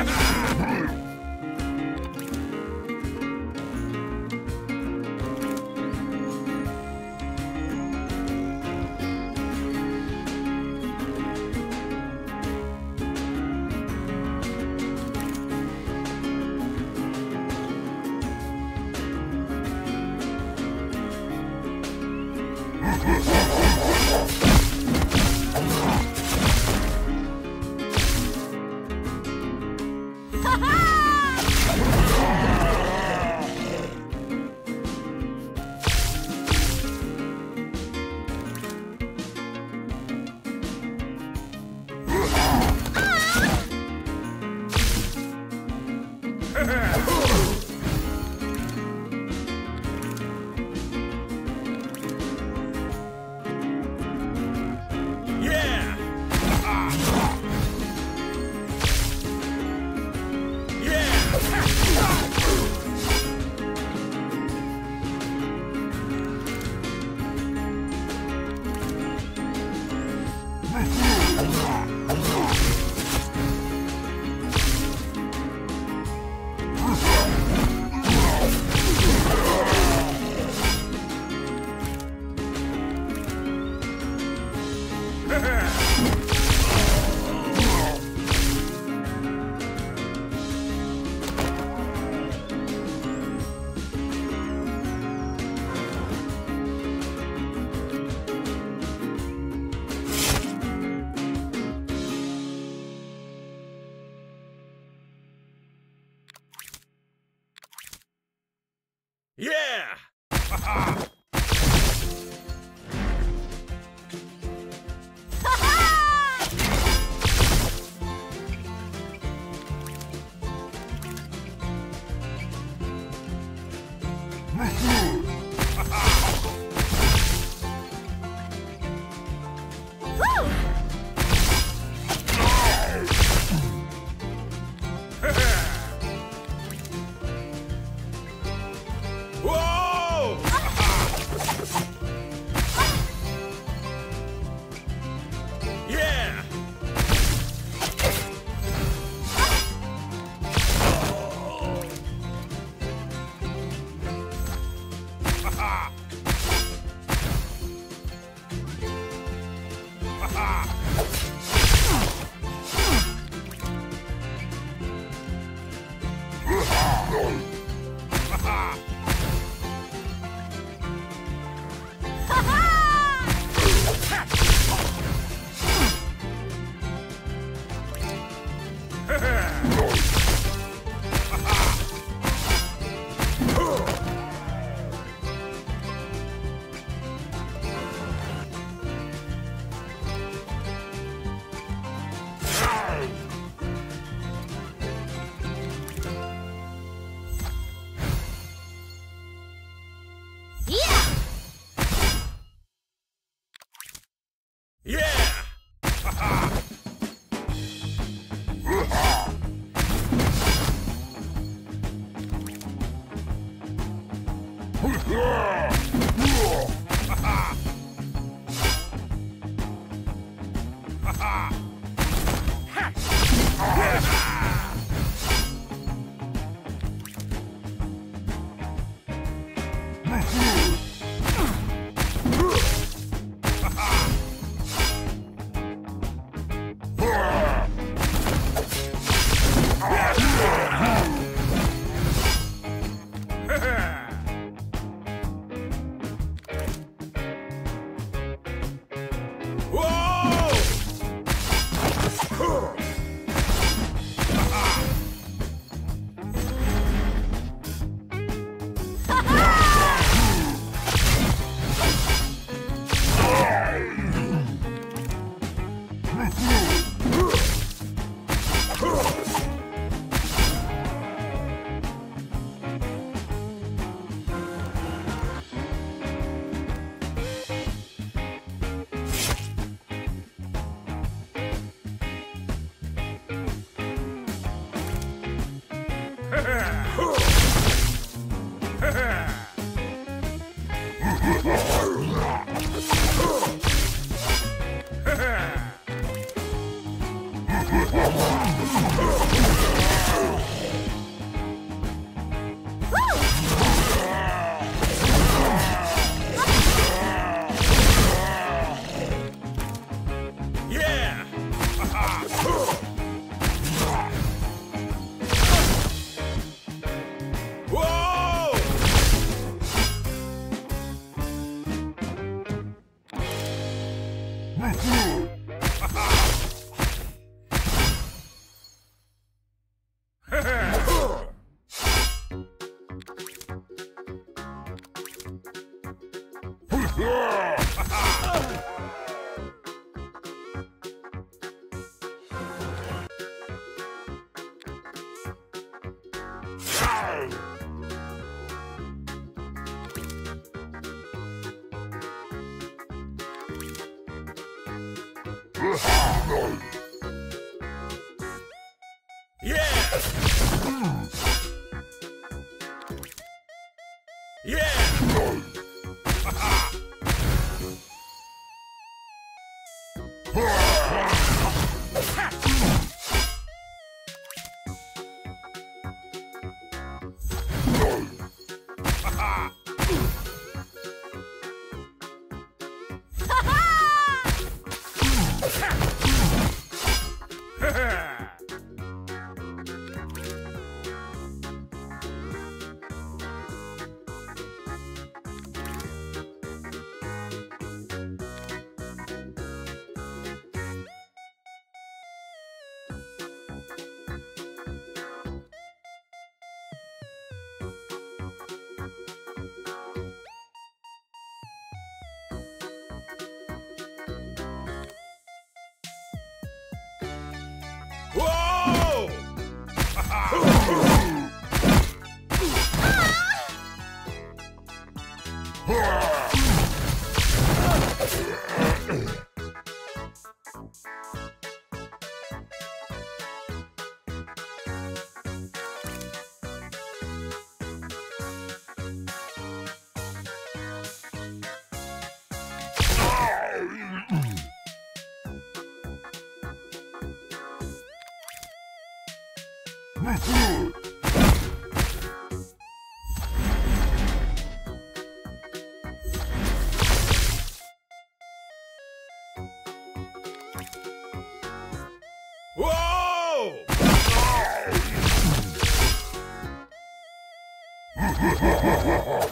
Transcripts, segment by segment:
Ha ha ha! Ha ha ha ha!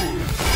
Brasil!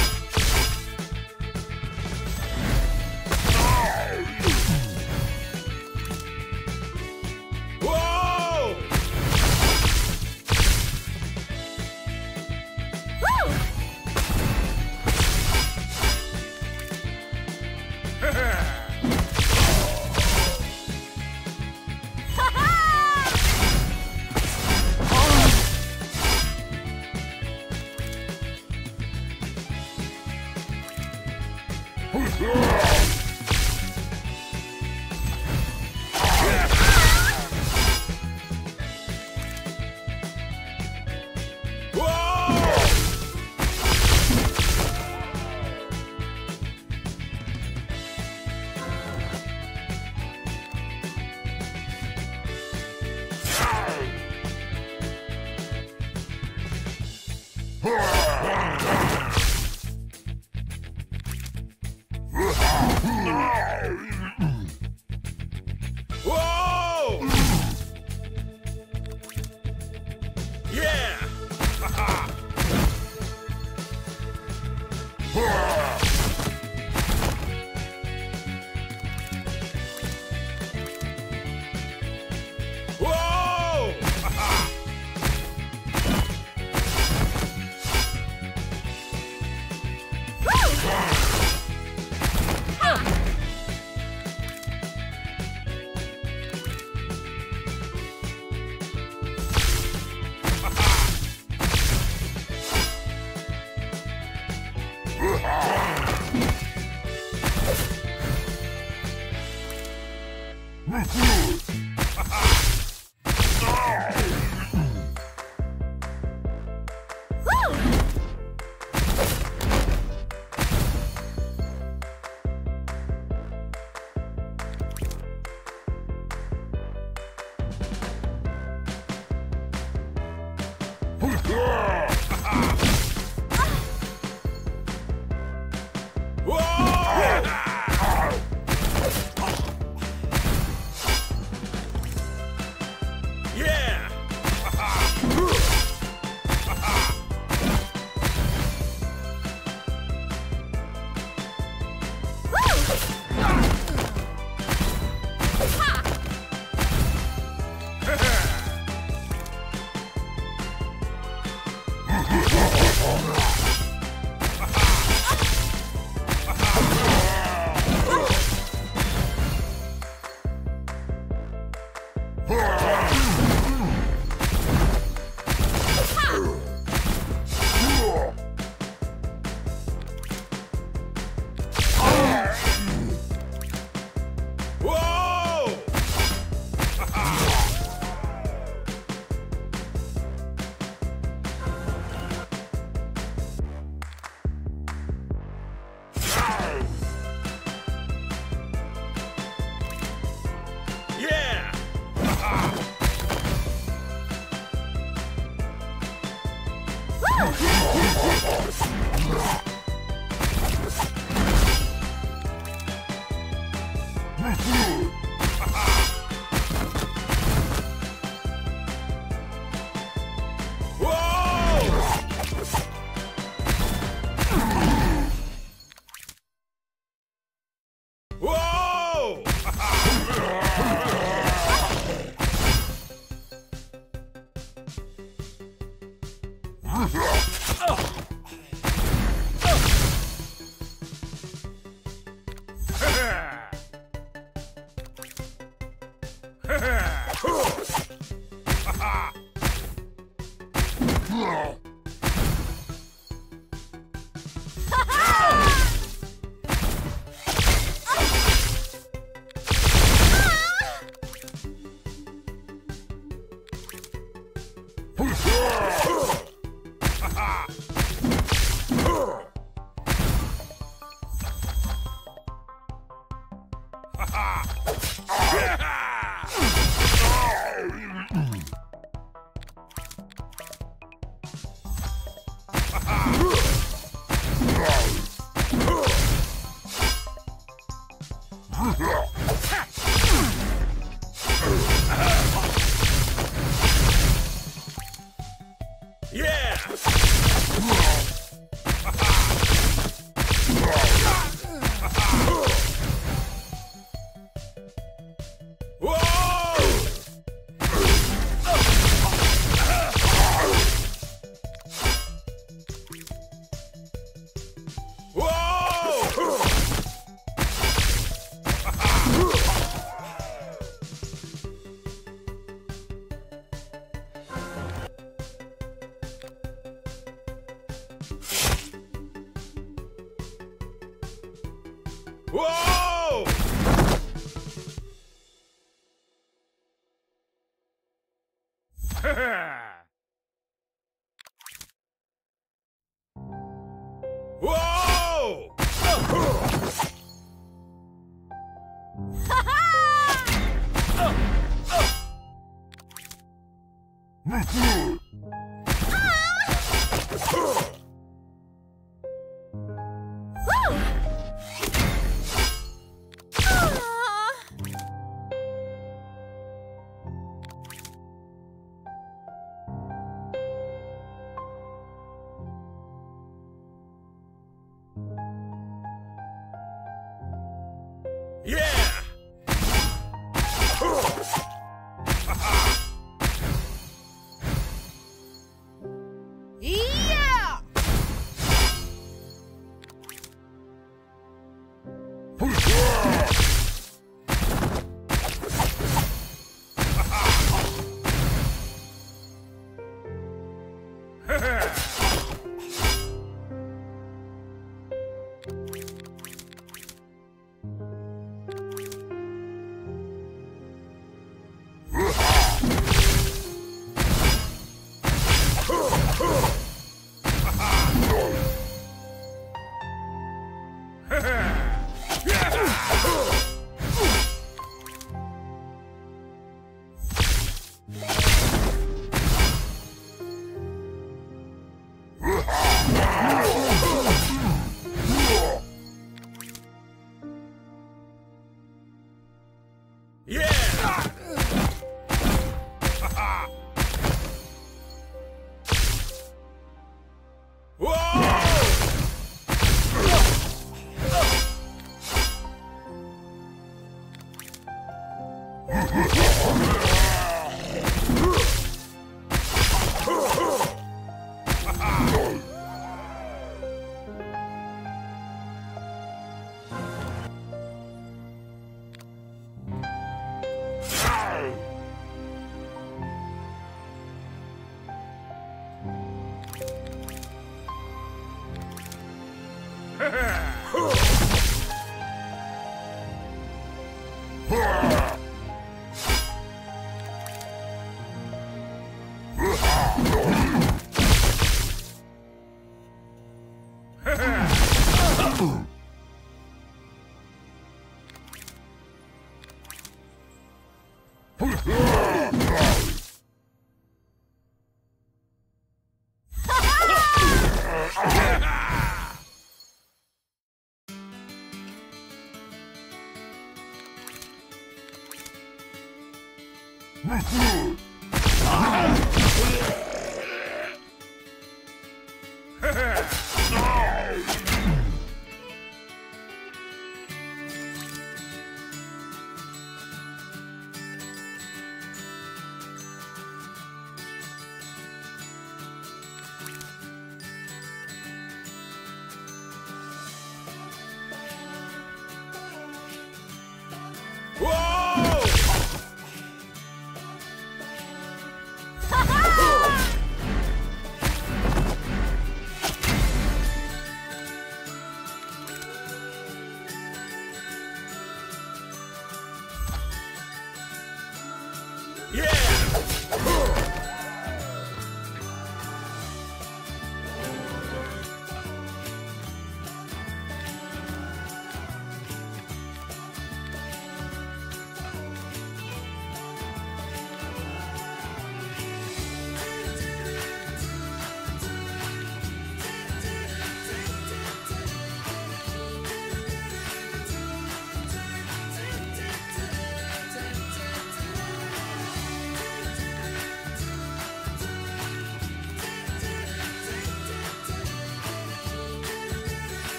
through.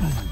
Mm-hmm.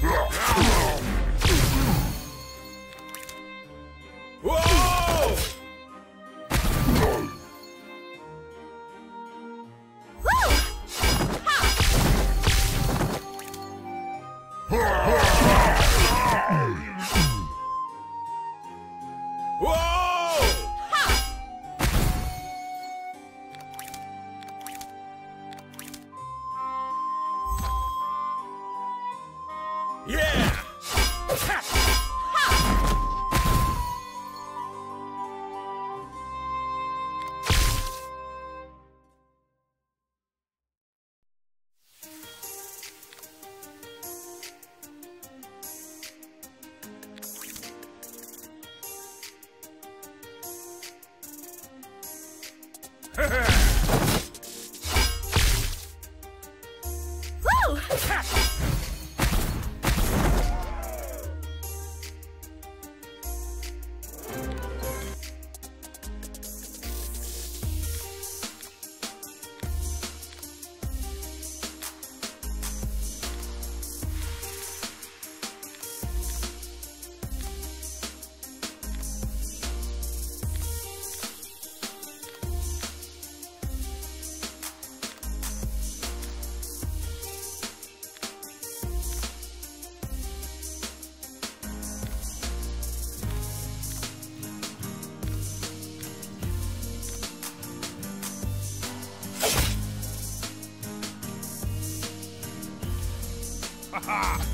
Yeah. Whoa!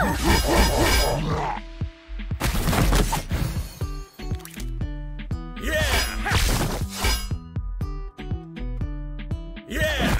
Yeah! Yeah!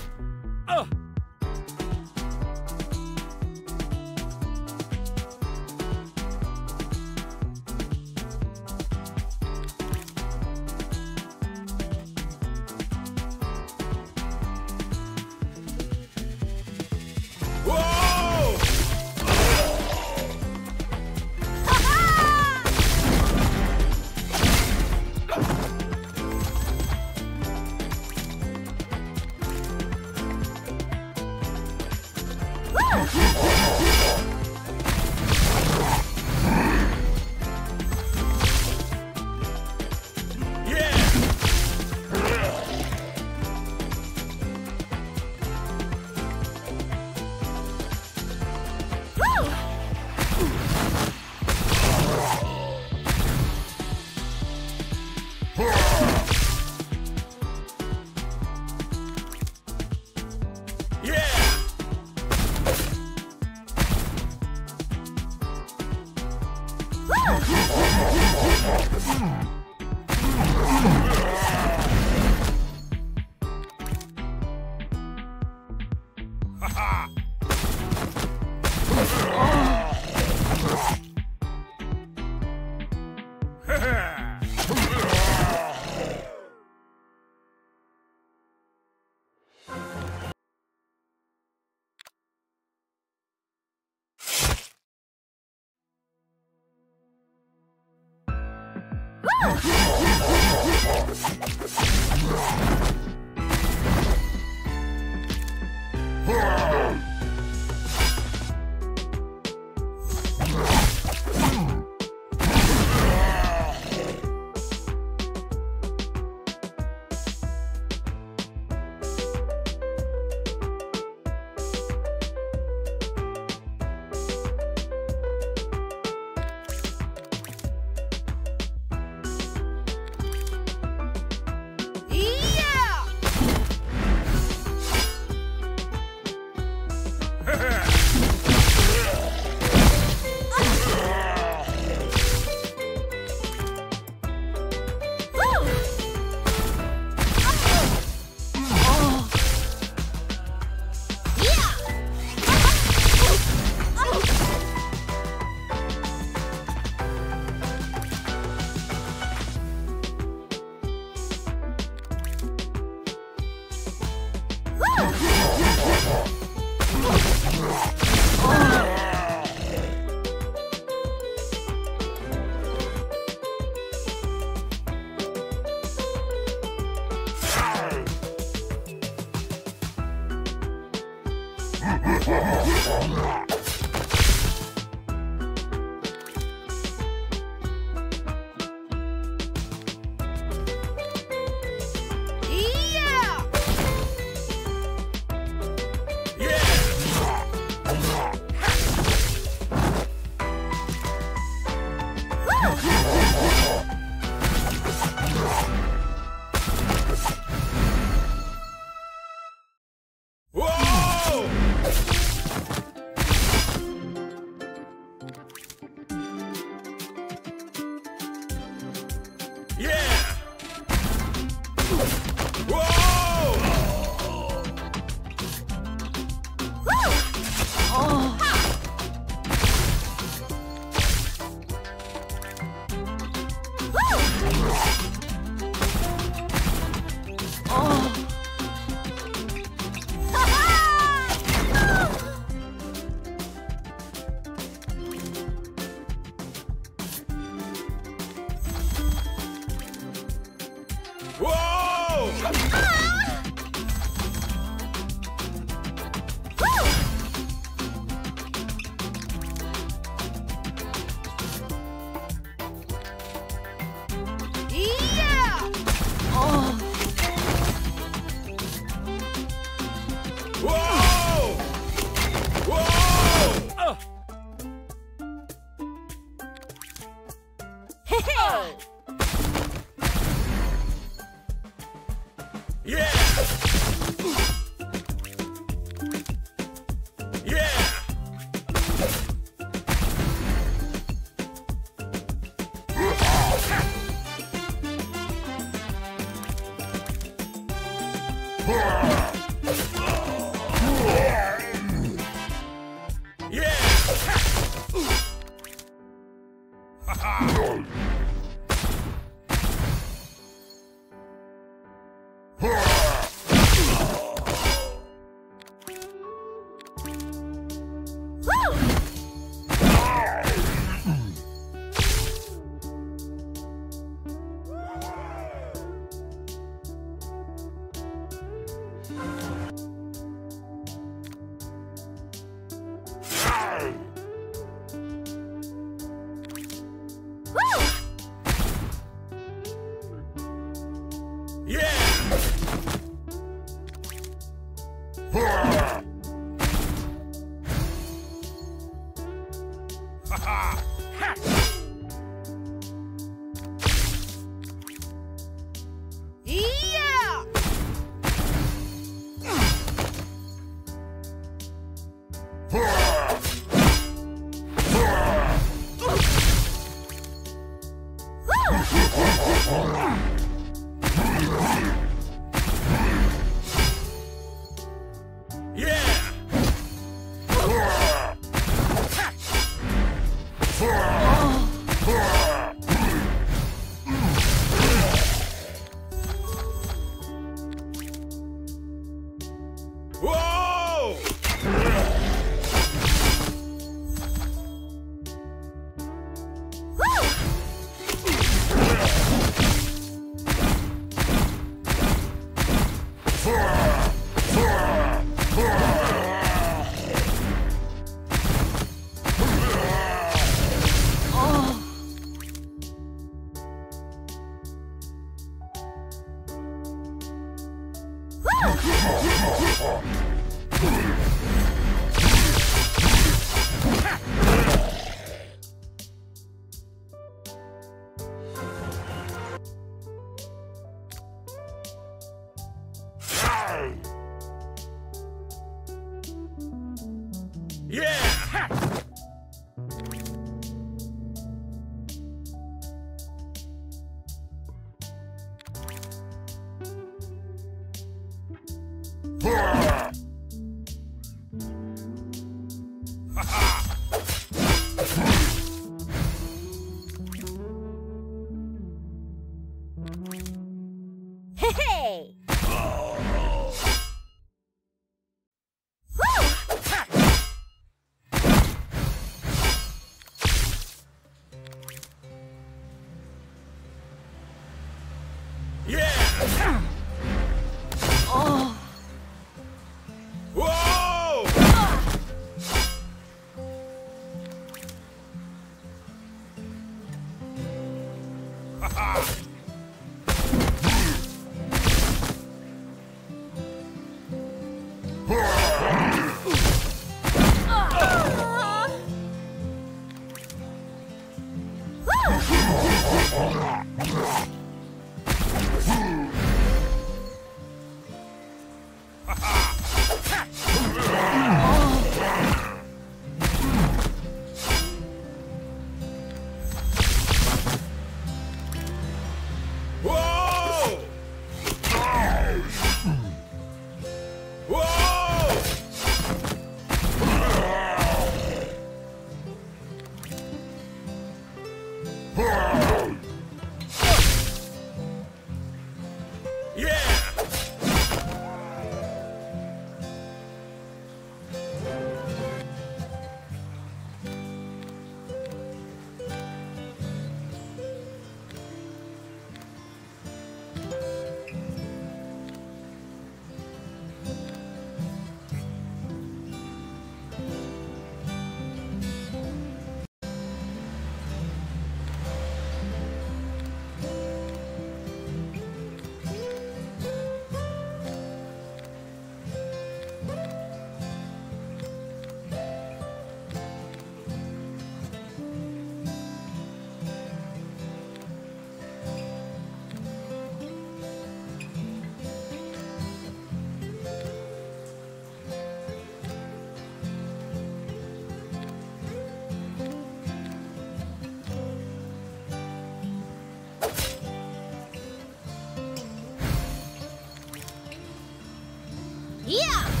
Yeah!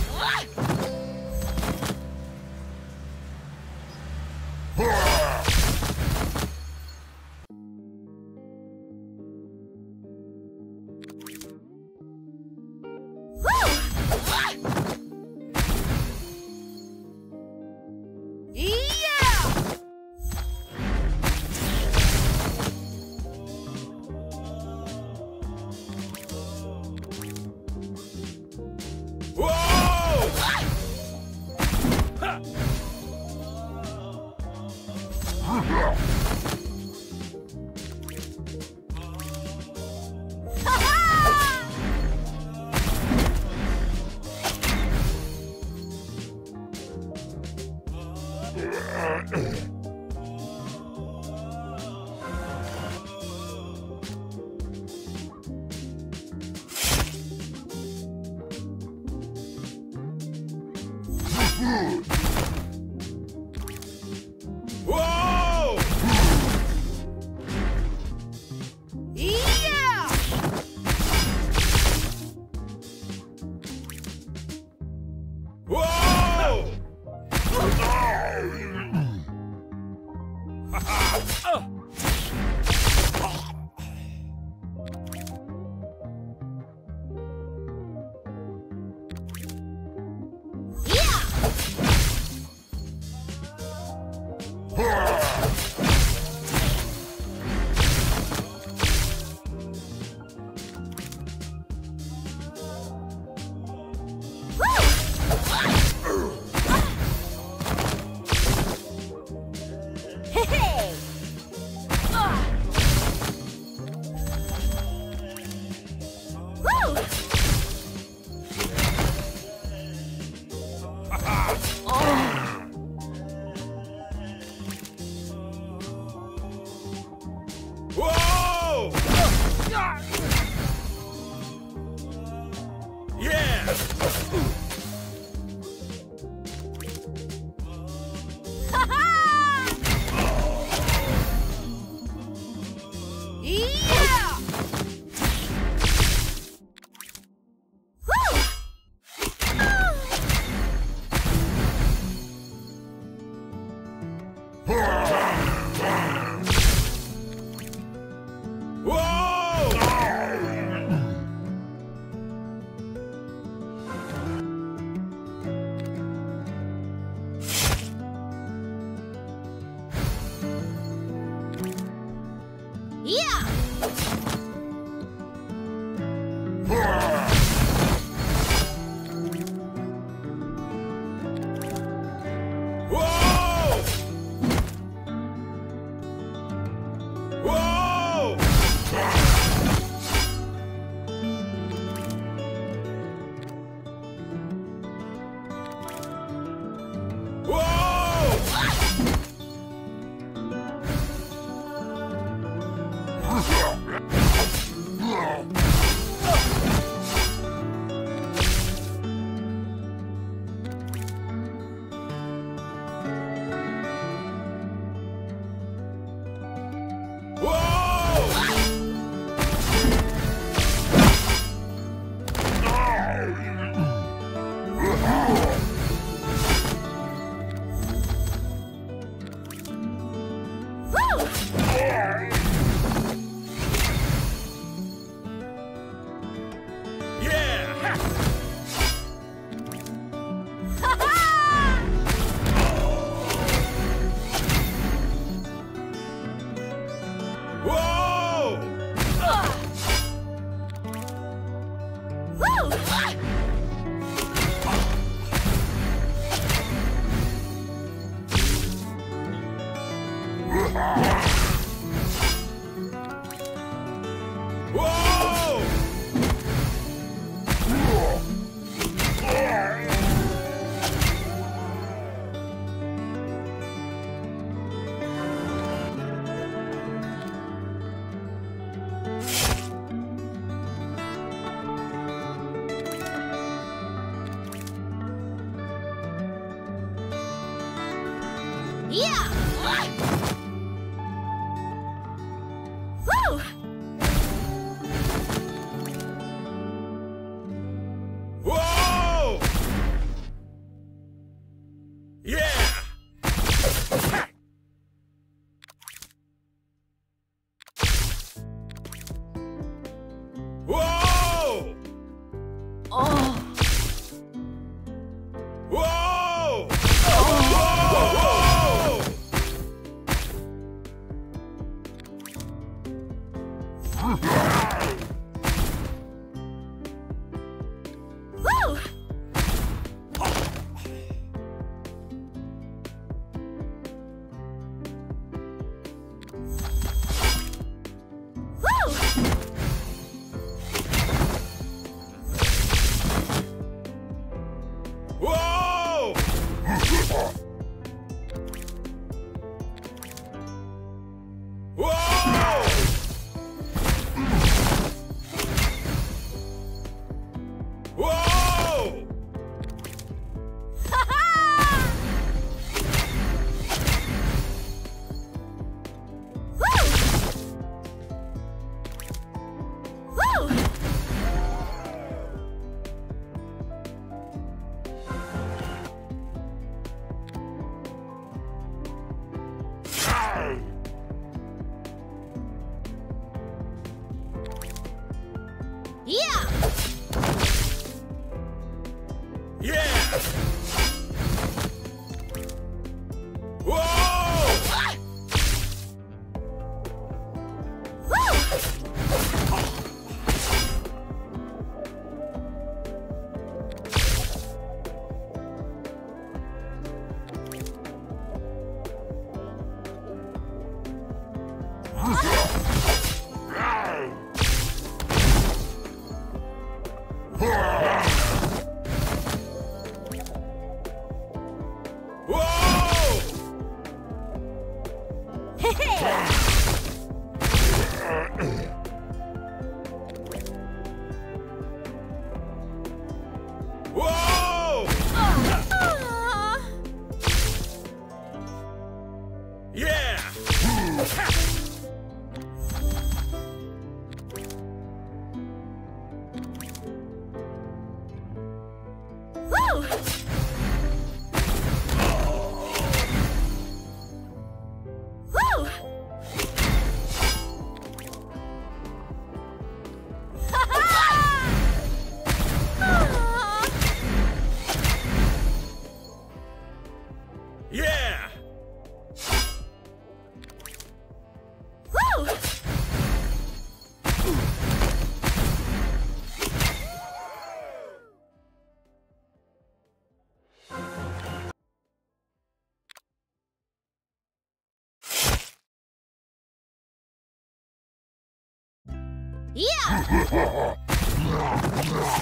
Yeah!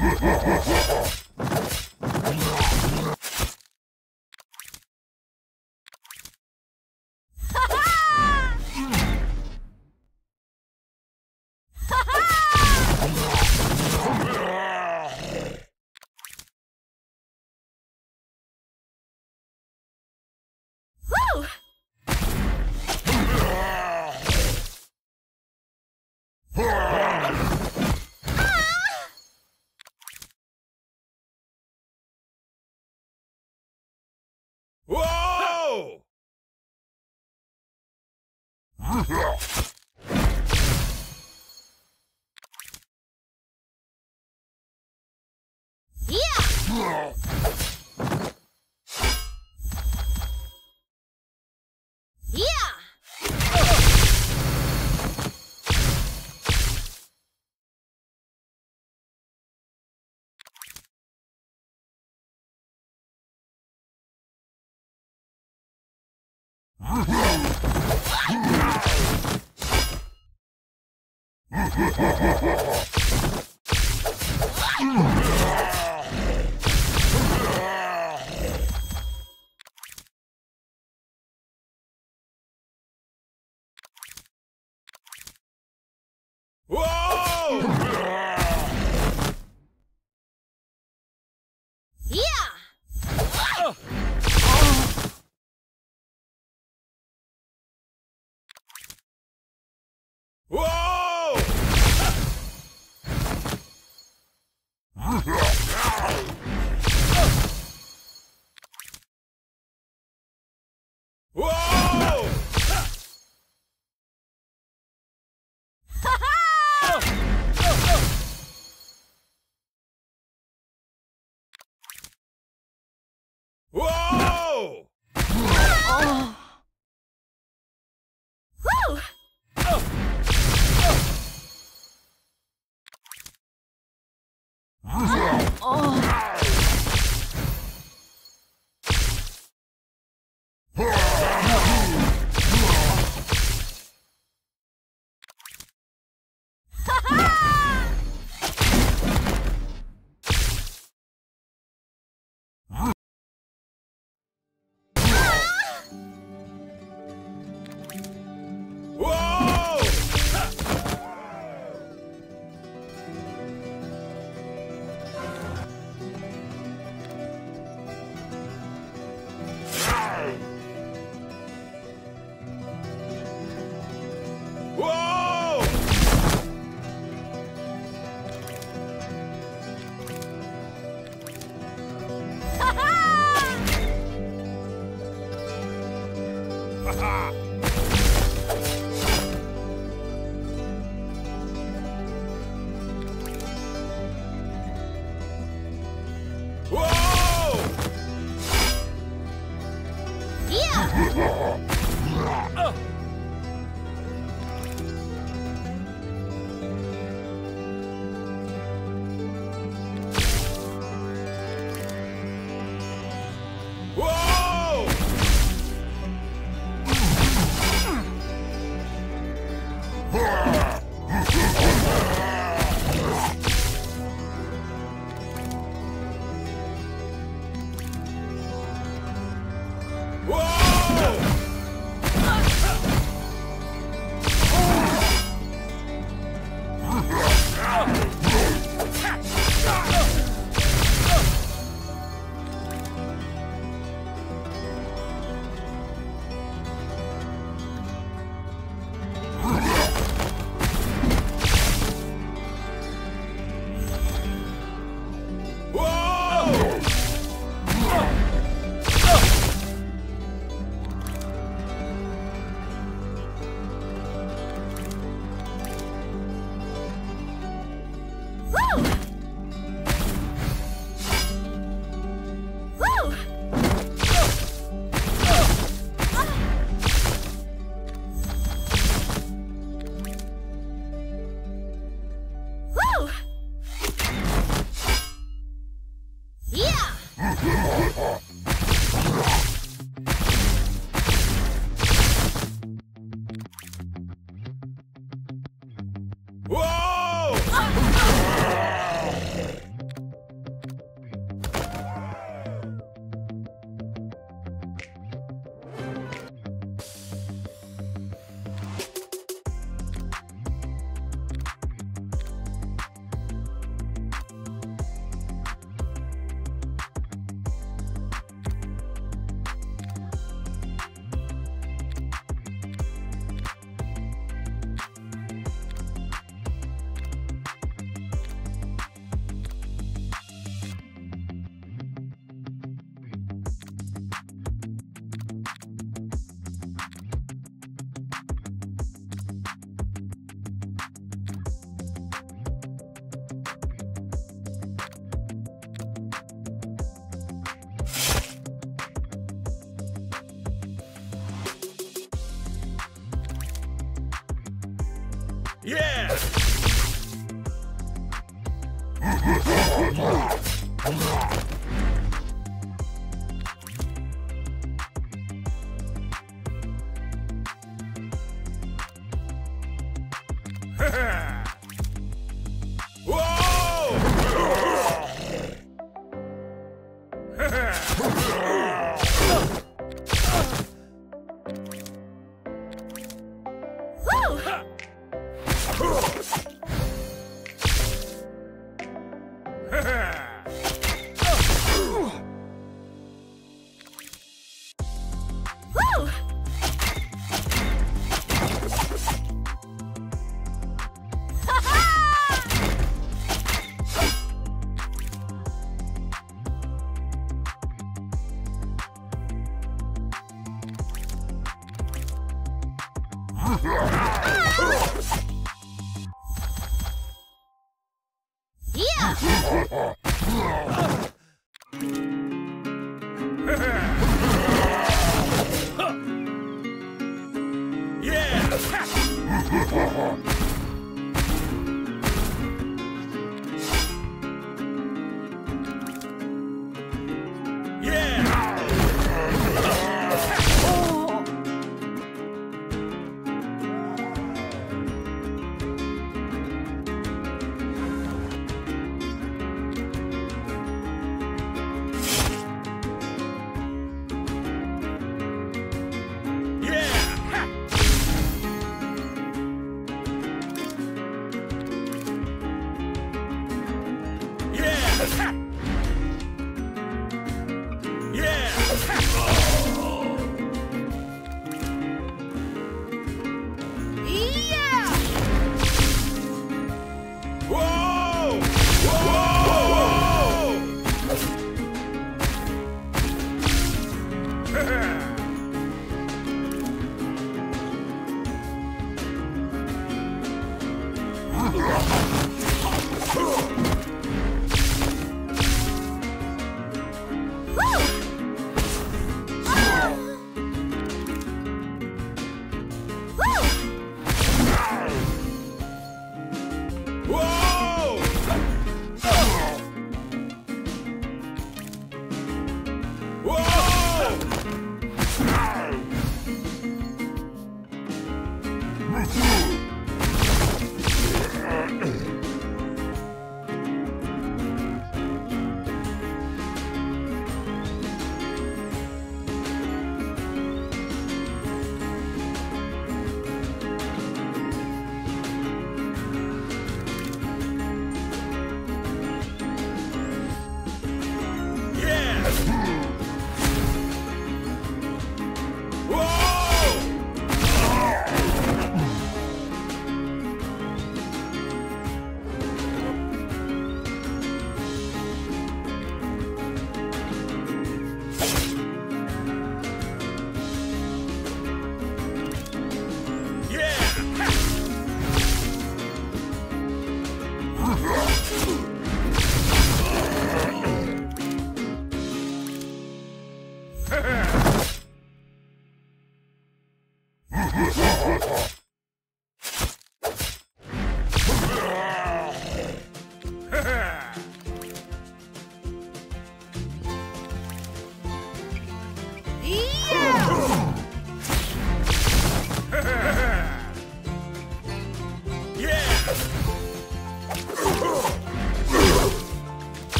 Woo! Whoa! Yeah! Yeah! Whoa! Yeah! Whoa! Whoa! Whoa! Woo! Whoa! Ha ha!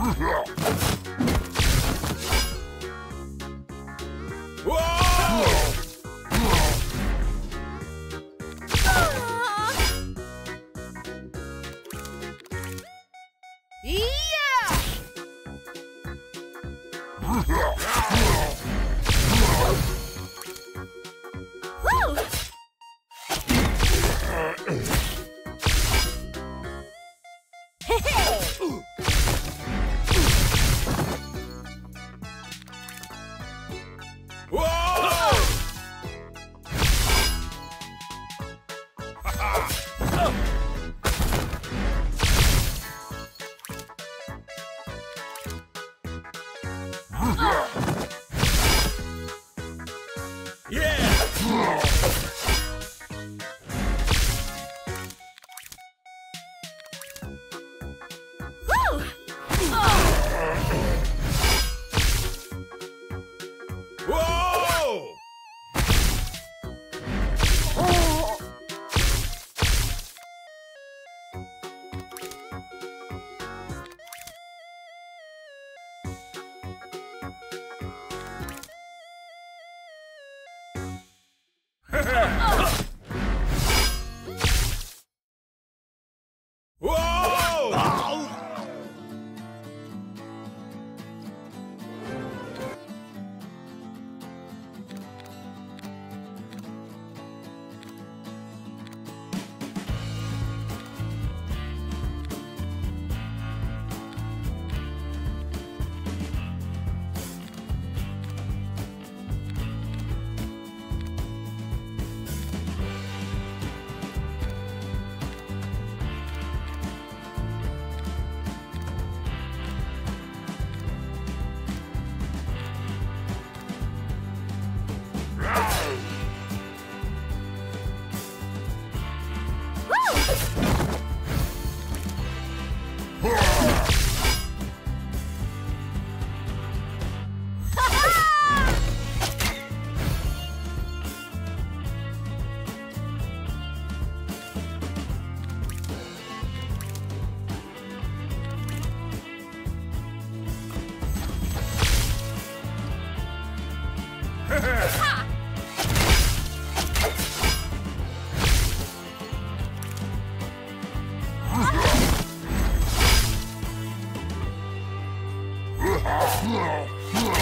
Huh? Yeah. Yeah.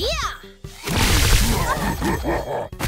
Yeah!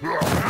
Yeah!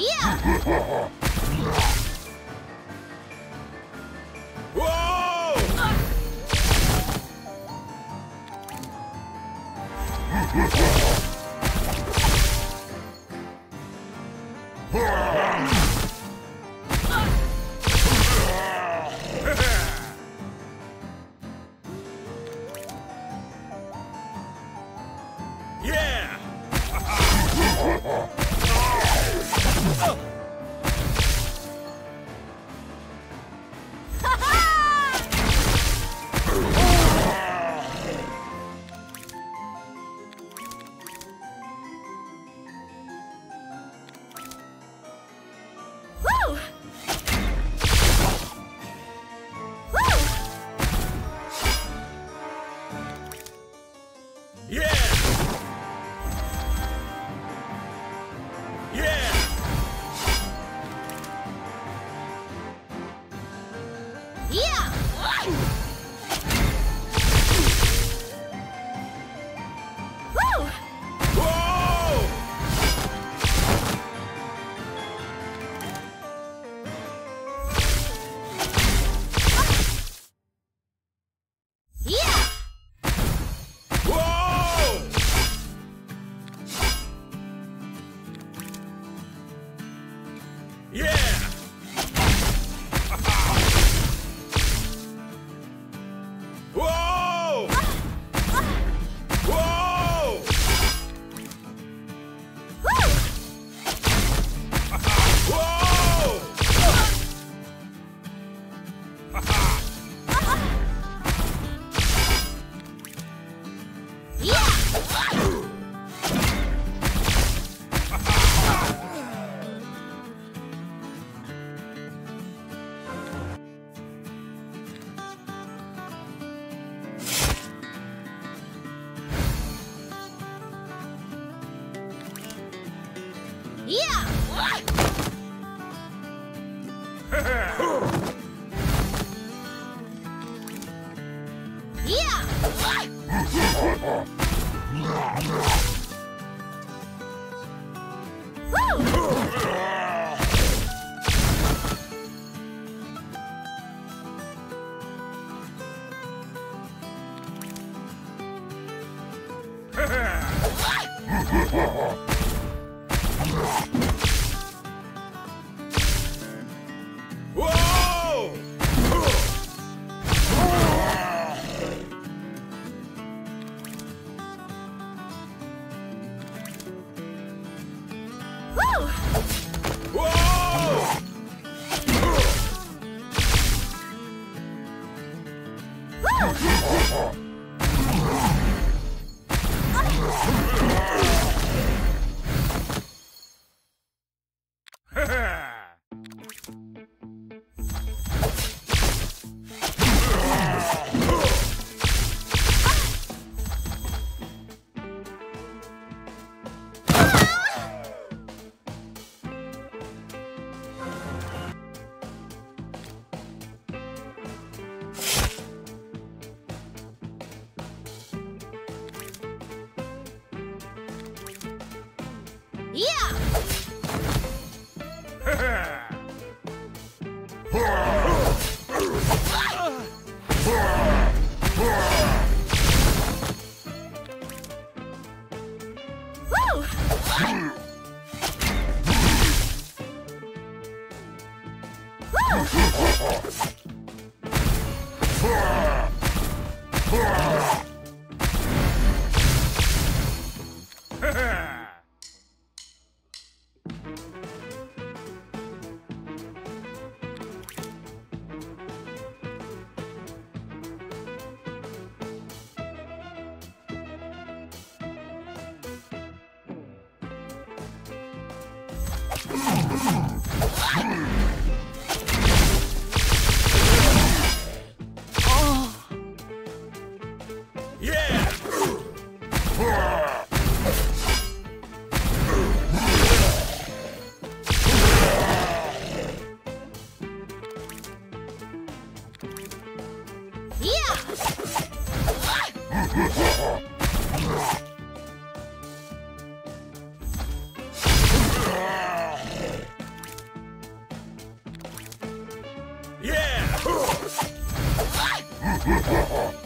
Yeah! Ha ha ha!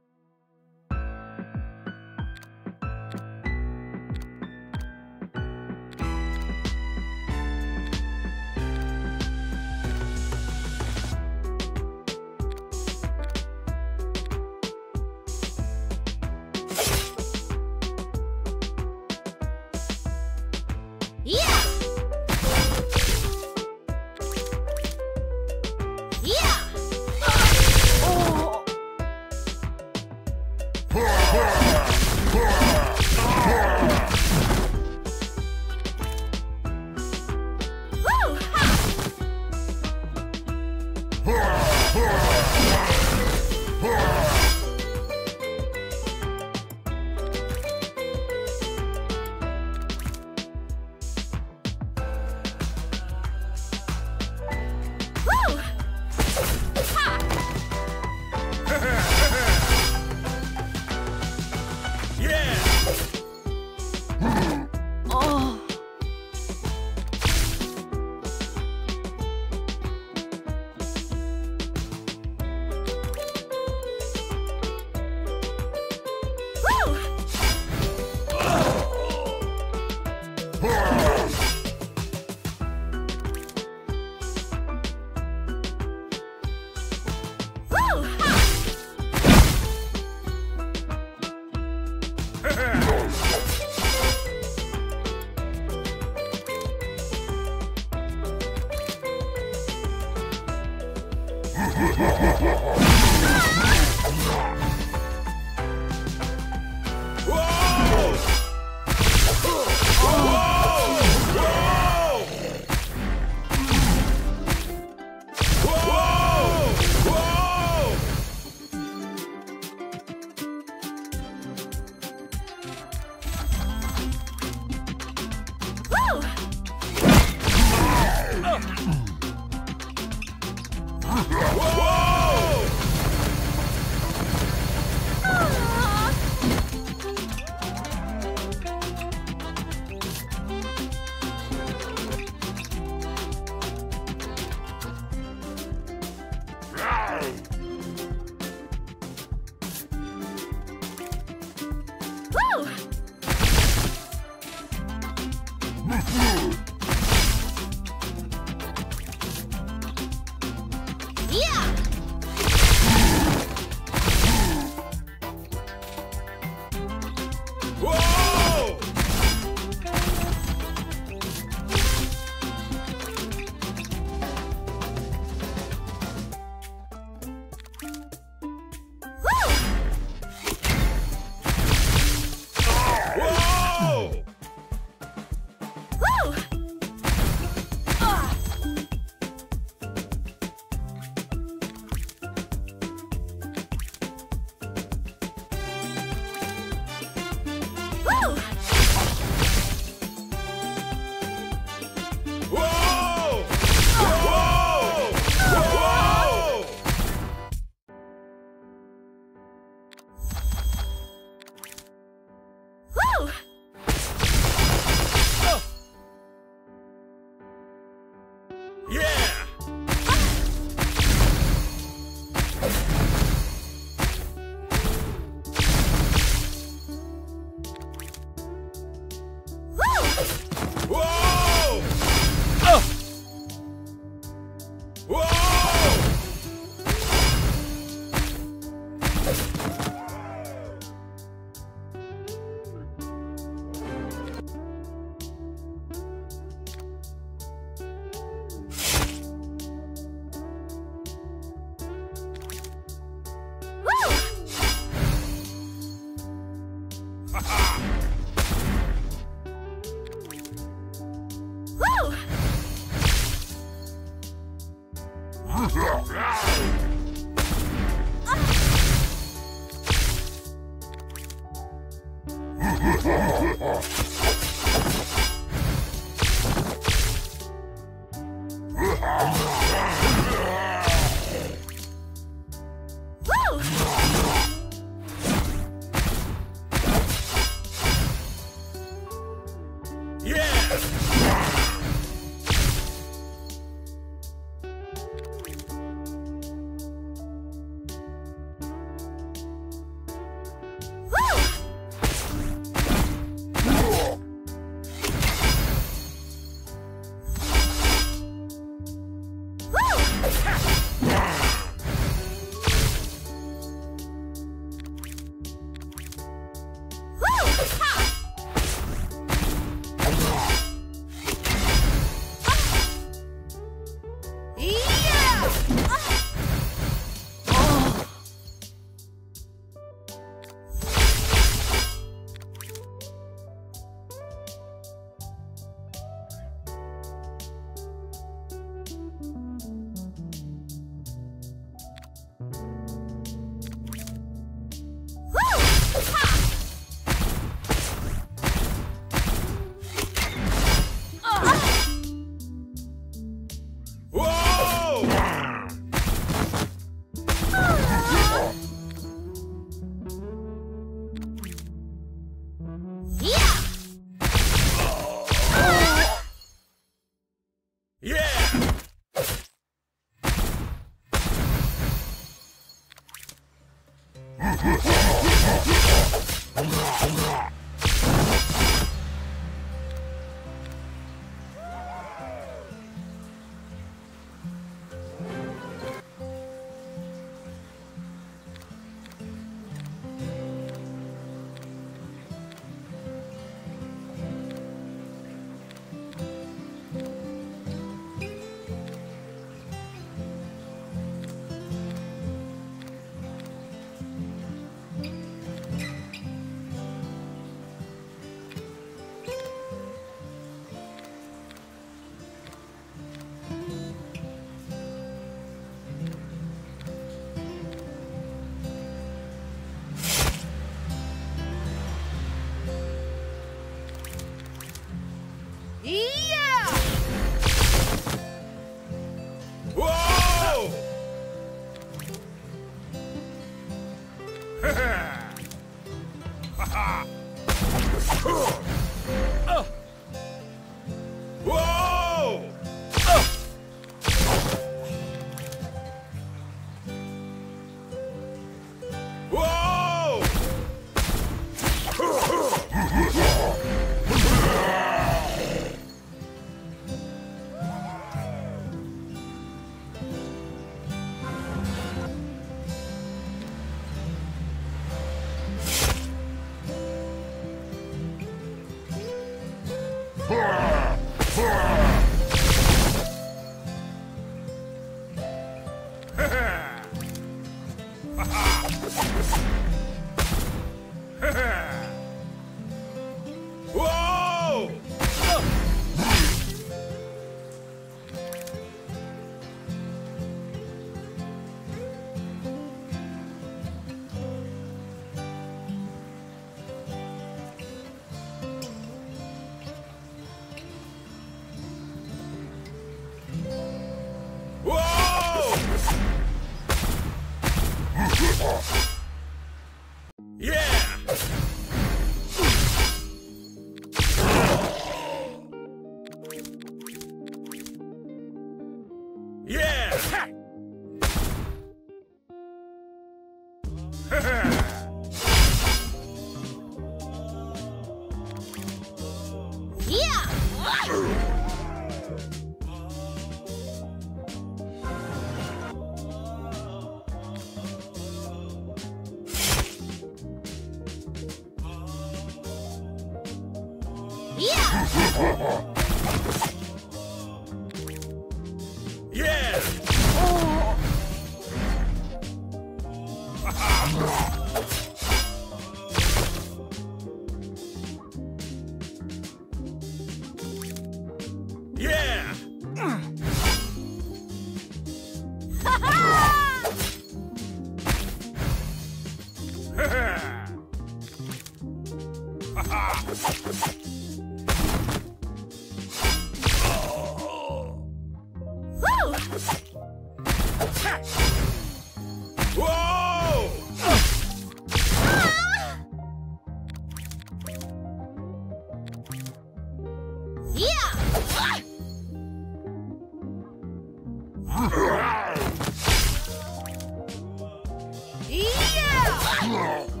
Oh.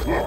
Ha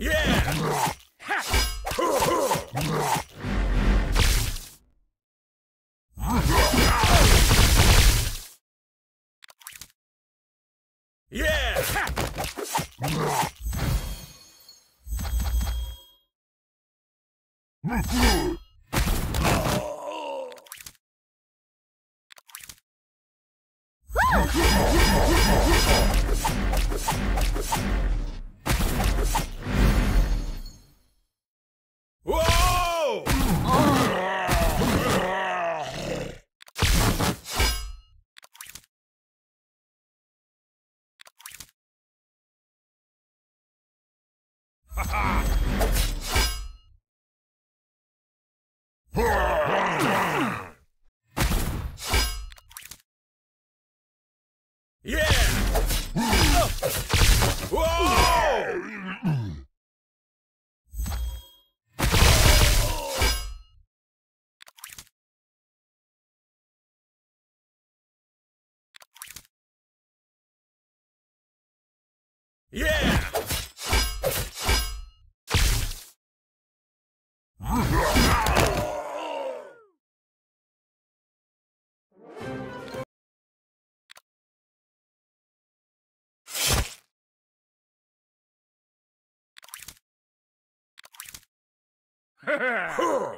Yeah! Whoa! Yeah! Woo!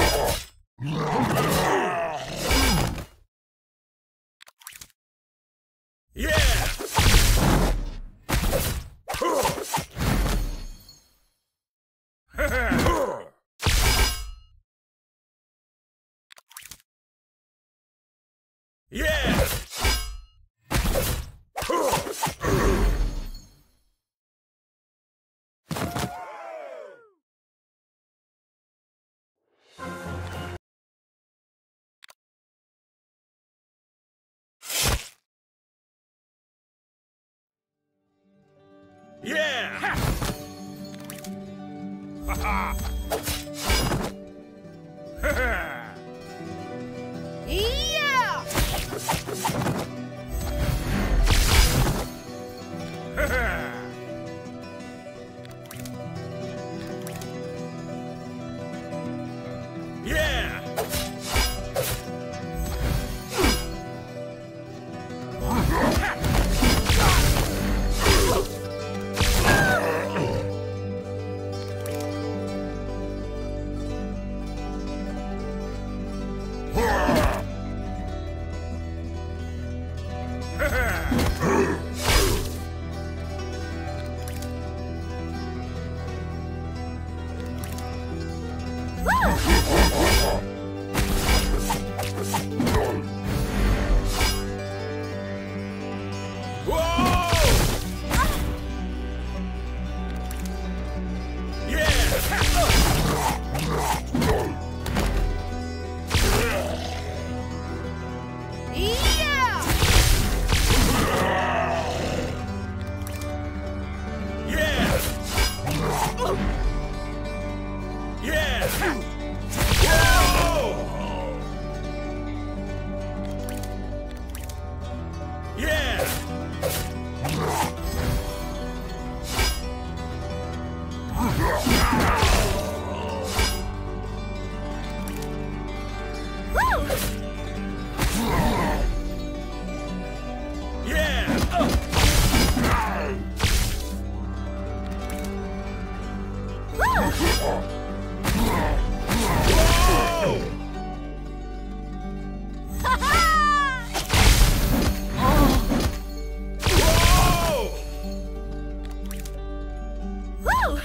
Yeah! Ha ha! go!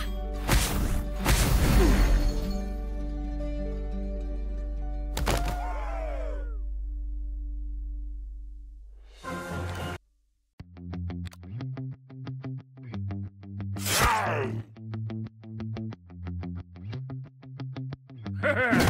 Ha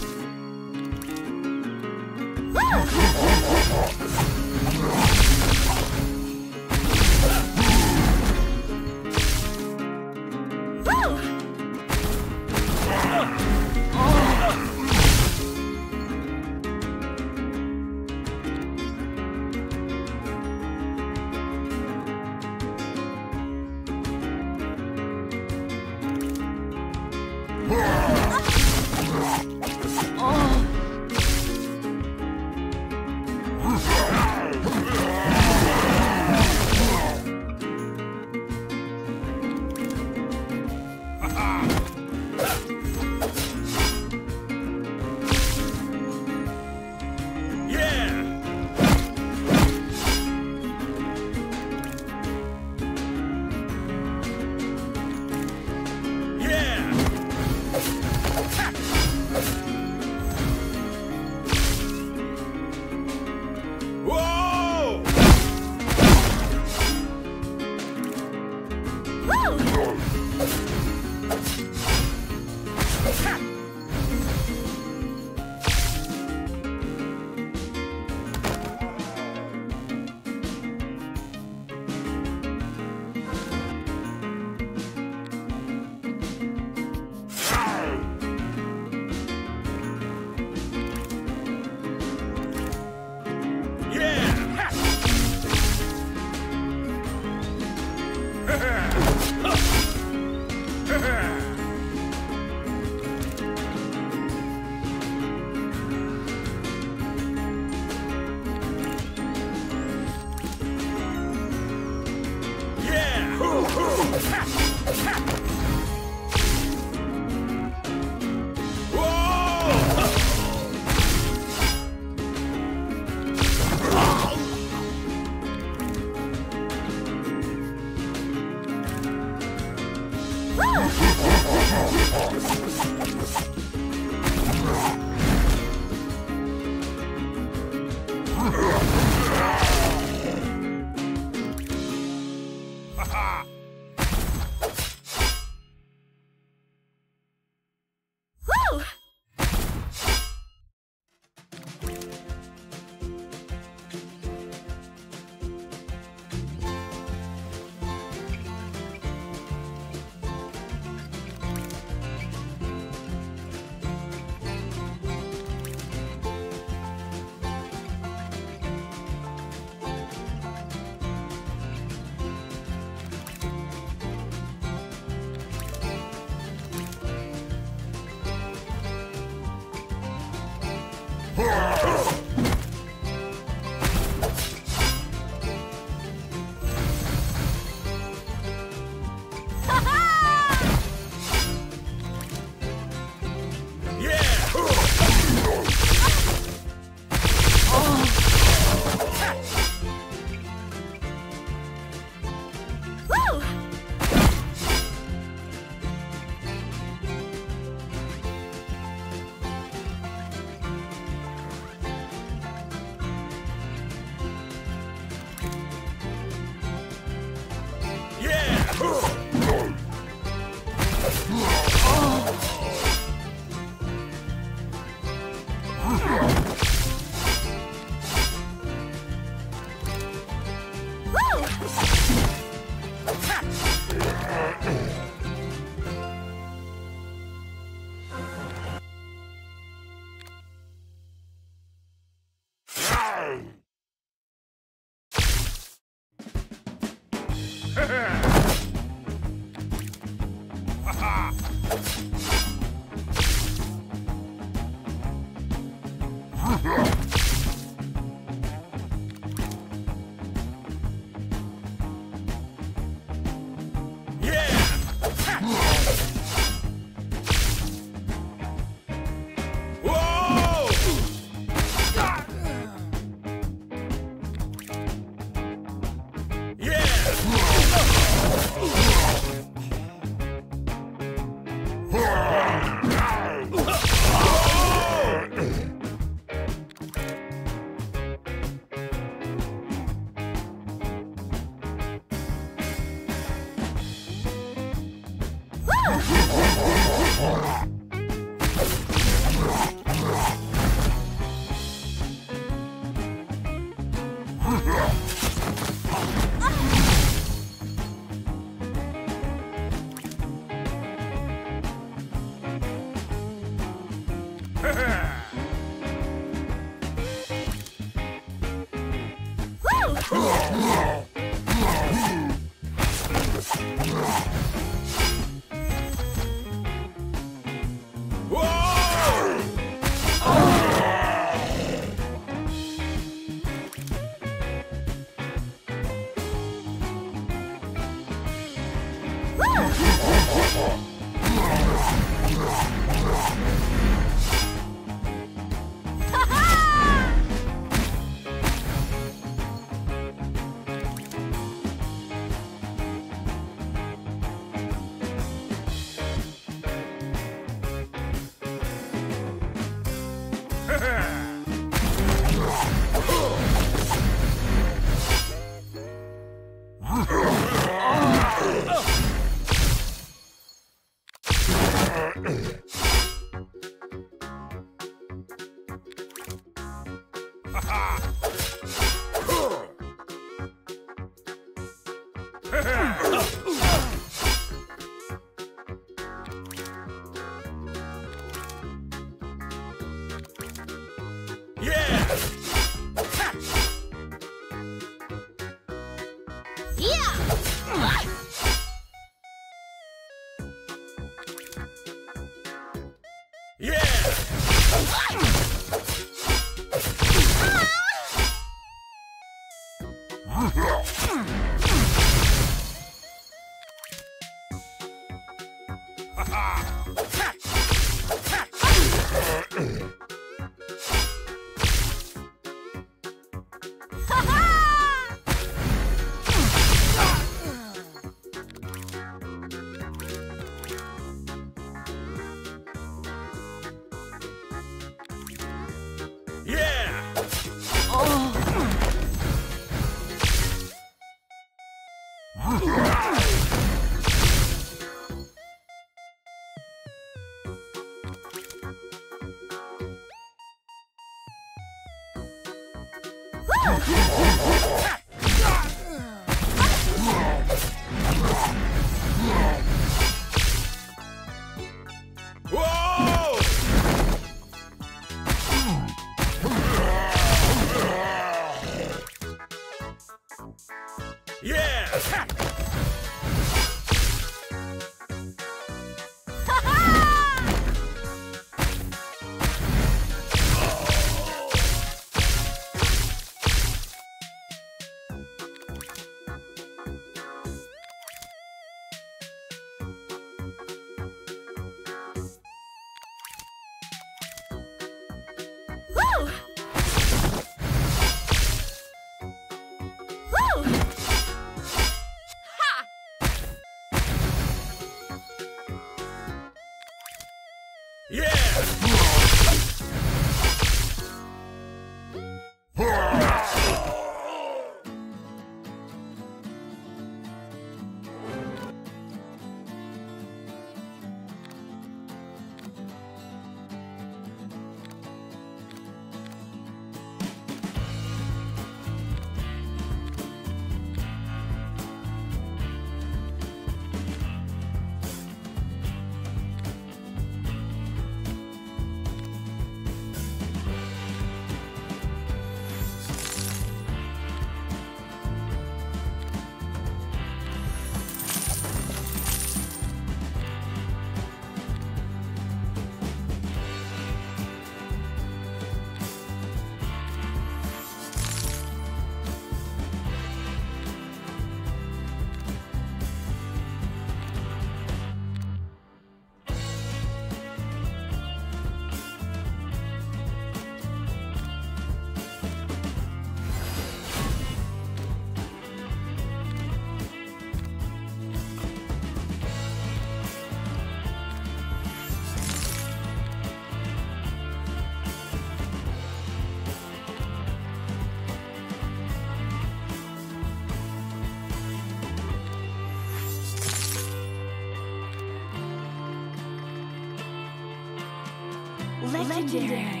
Legendary.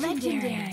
Legendary. Hey!